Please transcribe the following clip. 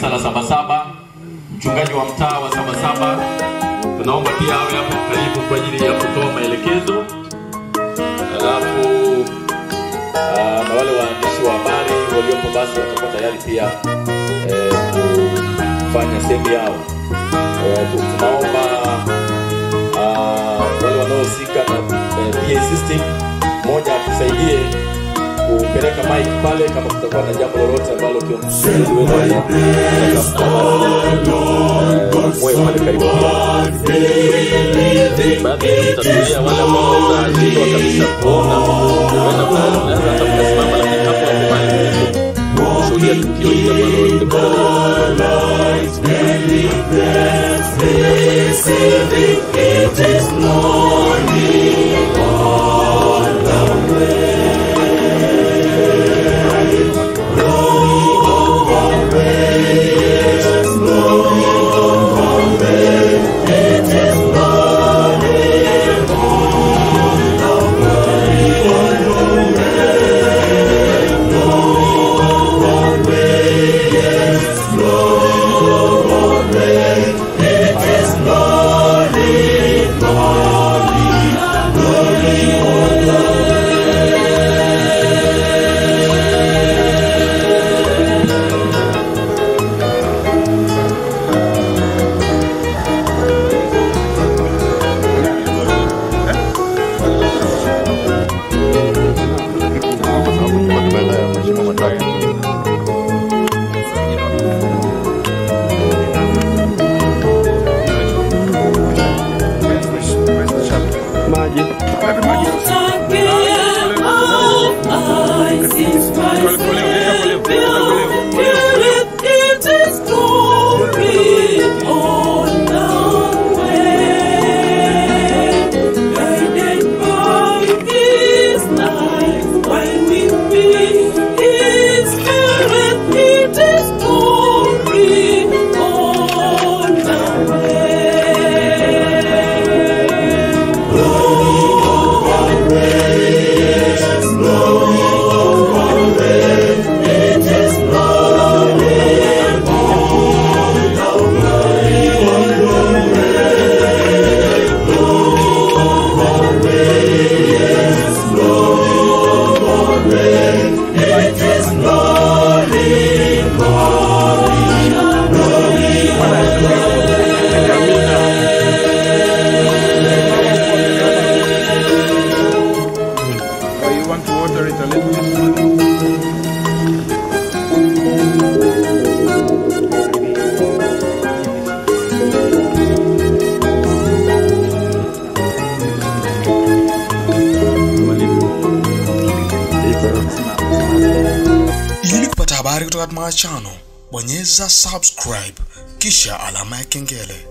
kanisa la Sabasaba, mchungaji wa mtaa wa Sabasaba, tunaomba pia awe hapo karibu kwa ajili ya kutoa maelekezo. Alafu uh, na wale waandishi wa habari waliopo basi watakuwa tayari pia eh, kufanya sehemu yao. Eh, tu- tunaomba uh, wale wanaohusika na eh, PA system moja atusaidie peleka mike pale kama kutakuwa na jambo lolote ambalo kiongoziwezaakaributatulia Lord. Ili kupata habari kutoka Channel, bonyeza subscribe kisha alama ya kengele.